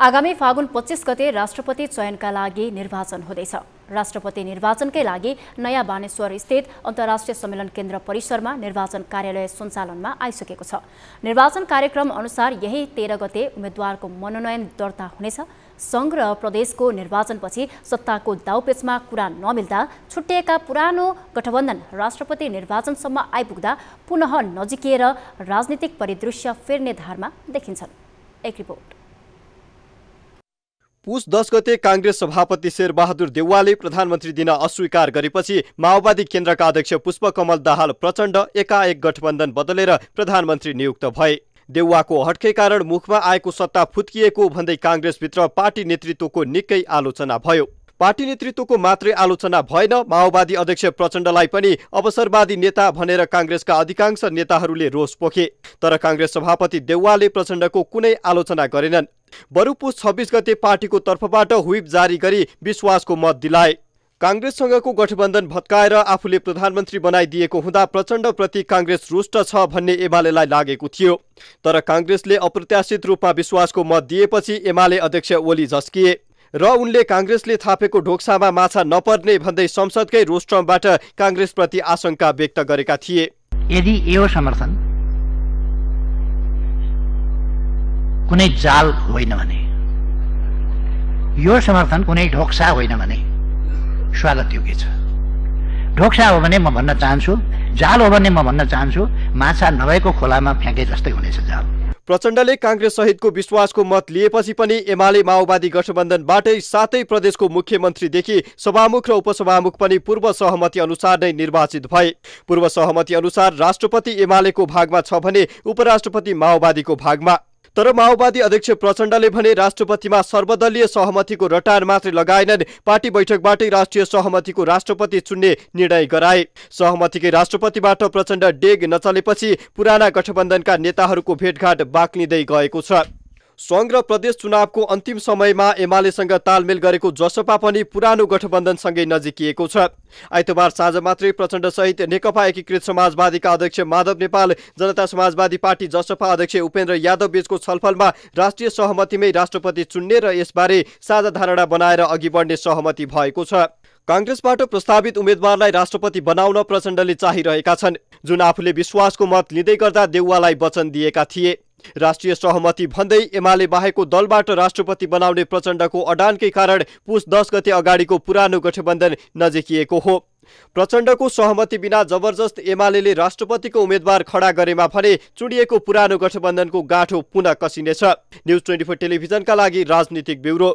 आगामी फागुन पच्चिस गते राष्ट्रपति चयनका लागि निर्वाचन हुँदैछ। राष्ट्रपति निर्वाचनकै लागि नयाँ बानेश्वर स्थित अन्तर्राष्ट्रिय सम्मेलन केन्द्र परिसरमा निर्वाचन कार्यालय सञ्चालनमा आइसकेको छ। निर्वाचन कार्यक्रम अनुसार यही तेह्र गते उम्मेद्वारको मनोनयन दर्ता हुनेछ। सङ्घ र प्रदेशको निर्वाचनपछि सत्ताको दाउपेचमा कुरा नमिल्दा छुट्टिएका पुरानो गठबन्धन राष्ट्रपति निर्वाचनसम्म आइपुग्दा पुनः नजिकिएर राजनीतिक परिदृश्य फेर्ने धारमा देखिन्छन्। एक रिपोर्ट। पुस दस गते काङ्ग्रेस सभापति शेरबहादुर देउवाले प्रधानमन्त्री दिन अस्वीकार गरेपछि माओवादी केन्द्रका अध्यक्ष पुष्पकमल दाहाल प्रचण्ड एकाएक गठबन्धन बदलेर प्रधानमन्त्री नियुक्त भए। देउवाको हट्के कारण मुखमा आएको सत्ता फुत्किएको भन्दै काङ्ग्रेसभित्र पार्टी नेतृत्वको निकै आलोचना भयो। पार्टी नेतृत्वको मात्रै आलोचना भएन। माओवादी अध्यक्ष प्रचण्डलाई पनि अवसरवादी नेता भनेर काङ्ग्रेसका अधिकांश नेताहरूले रोष पोखे। तर काङ्ग्रेस सभापति देउवाले प्रचण्डको कुनै आलोचना गरेनन्। बरु पुस छब्बिस गते पार्टीको तर्फबाट हुइप जारी गरी विश्वासको मत दिलाए। काङ्ग्रेससँगको गठबन्धन भत्काएर आफूले प्रधानमन्त्री बनाइदिएको हुँदा प्रचण्डप्रति काङ्ग्रेस रुष्ट छ भन्ने एमालेलाई लागेको थियो। तर काङ्ग्रेसले अप्रत्याशित रूपमा विश्वासको मत दिएपछि एमाले अध्यक्ष ओली झस्किए। र उनले काङ्ग्रेसले थापेको ढोक्सामा माछा नपर्ने भन्दै संसदकै रोस्ट्रमबाट काङ्ग्रेसप्रति आशंका व्यक्त गरेका थिए। यदि यो समर्थन कुनै जाल होइन भने यो समर्थन कुनै ढोक्सा होइन भने स्वागत योग्य छ? ढोक्सा हो भने म भन्न चाहन्छु जाल हो भने म भन्न चाहन्छु माछा नभएको खोलामा फ्याँके जस्तै हुनेछ जाल। प्रचण्डले काङ्ग्रेस सहितको विश्वासको मत लिएपछि पनि एमाले माओवादी गठबन्धनबाटै सातै प्रदेशको मुख्यमन्त्रीदेखि सभामुख र उपसभामुख पनि पूर्व सहमति अनुसार नै निर्वाचित भए। पूर्व सहमति अनुसार राष्ट्रपति एमालेको भागमा छ भने उपराष्ट्रपति माओवादीको भागमा। तर माओवादी अध्यक्ष प्रचण्डले भने राष्ट्रपतिमा सर्वदलीय सहमतिको रटार मात्रै लगाएनन्। पार्टी बैठकबाटै राष्ट्रिय सहमतिको राष्ट्रपति चुन्ने निर्णय गराए। सहमतिकै राष्ट्रपतिबाट प्रचण्ड डेग नचलेपछि पुराना गठबन्धनका नेताहरूको भेटघाट बाक्लिँदै गएको छ। सङ्घ र प्रदेश चुनावको अन्तिम समयमा एमालेसँग तालमेल गरेको जसपा पनि पुरानो गठबन्धनसँगै नजिकिएको छ। आइतबार साँझ मात्रै प्रचण्डसहित नेकपा एकीकृत समाजवादीका अध्यक्ष माधव नेपाल जनता समाजवादी पार्टी जसपा अध्यक्ष उपेन्द्र यादव बीचको छलफलमा राष्ट्रिय सहमतिमै राष्ट्रपति चुन्ने र यसबारे साझा धारणा बनाएर अघि बढ्ने सहमति भएको छ। काङ्ग्रेसबाट प्रस्तावित उम्मेद्वारलाई राष्ट्रपति बनाउन प्रचण्डले चाहिरहेका छन्। जुन आफूले विश्वासको मत लिँदै गर्दा देउवालाई वचन दिएका थिए। राष्ट्रिय सहमति भन्दै एमाले बाहेकको दलबाट राष्ट्रपति बनाउने प्रचण्डको अडानकै कारण पुस दस गते अगाडिको पुरानो गठबन्धन नजिकिएको हो। प्रचण्डको सहमति बिना जबरजस्त एमाले राष्ट्रपतिको उम्मेद्वार खडा गरेमा भने चुडिएको पुरानो गठबन्धनको गाँठो पुनः कसिनेछ। न्युज ट्वेन्टी फोर टेलिभिजनका लागि राजनीतिक ब्युरो।